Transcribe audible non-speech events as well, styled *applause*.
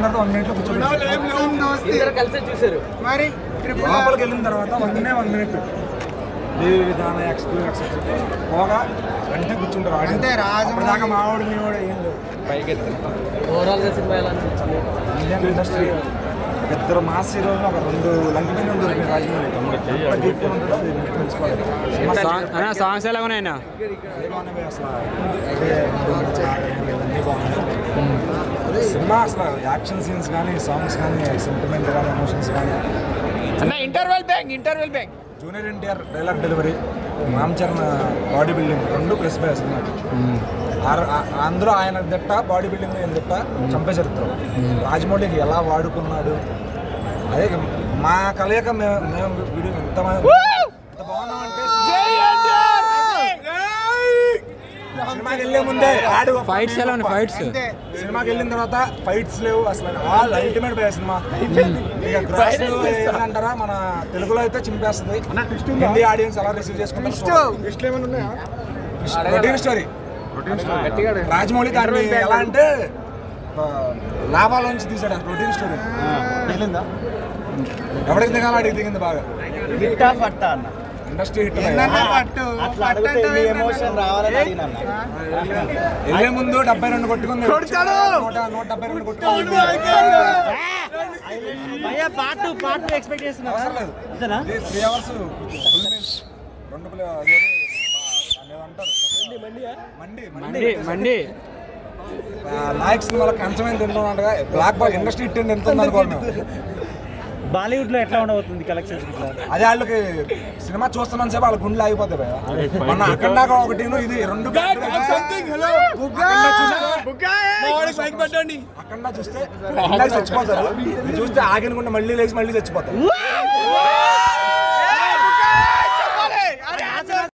వెళ్ళిన తర్వాత వన్ మినిట్లో మరి లోపలికి వెళ్ళిన తర్వాత వన్ వన్ మినిట్ దేవి విధాన పోగా వెంటనే కూర్చుంటారు అంతే, రాజు దాకా మావాడు మీవాడు ఏం సినిమా ఎలా అనిపించింది ఇండియన్ ఇండస్ట్రీ ఇద్దరు మాస్ హీరోలు ఒక రెండు లంకి మీద దొరికిన రాజమౌళి deep గా ఉంటుందో అన్నీ అసలు యాక్షన్ సీన్స్ కానీ సాంగ్స్ కానీ సెంటిమెంట్ కానీ ఎమోషన్స్ కానీ. అన్న interval bang interval bang junior NTR dialogue delivery Ram Charan body building రెండు ప్లస్ బై సినిమాకి అందులో ఆయన దిట్ట బాడీ బిల్డింగ్ ఏం దిట్ట చంపే చరిత్రం. రాజమౌళికి ఎలా వాడుకున్నాడు? అదే మా కలయిక మేము మేము వీడియో ఎంత ఎంత బాగున్నామంటే సినిమాకి వెళ్ళే ముందే ఆడు ఫైట్స్ ఎలా ఉన్నాయి? ఫైట్స్? సినిమాకి వెళ్ళిన తర్వాత ఫైట్స్ లేవు అసలు. ఆల్ అల్టిమేట్ పోయే సినిమా. ఇక గ్రాస్ ఏంటంటారా మన తెలుగులో అయితే చింపేస్తుంది. హిందీ ఆడియన్స్ ఎలా రిసీవ్ చేసుకుంటారు రొటీన్ స్టోరీ రాజమౌళి దాన్ని ఎలా అంటే లాభాల నుంచి తీసాడు రొటీన్ స్టోరీ ఎవరికి దిగాలో అడిగి దిగింది బాగా. అన్న. ఇండస్ట్రీ హిట్ వెళ్ళే ముందు డెబ్బై రెండు కొట్టుకుంది. నూట నూట డెబ్బై రెండు కొట్టుకుంది. త్రీ అవర్స్ రెండు మండి మండి నాయక్ సినిమాలో కంచమైన తింటున్నట్టుగా బ్లాక్ బాల్ ఇండస్ట్రీ హిట్ ఎంత ఉంది అనుకోండి *laughs* *laughs* బాలీవుడ్లో ఎట్లా ఉండబోతుంది కలెక్షన్స్ అదే వాళ్ళకి సినిమా చూస్తున్నాను సేపు వాళ్ళ గుండెలు ఆగిపోతాయి. మొన్న అక్కడ దాకా ఒకటి ఇది రెండు అక్కడ చూస్తే చచ్చిపోతారు. ఇది చూస్తే ఆగిన గుండె మళ్ళీ లేచి మళ్ళీ చచ్చిపోతారు.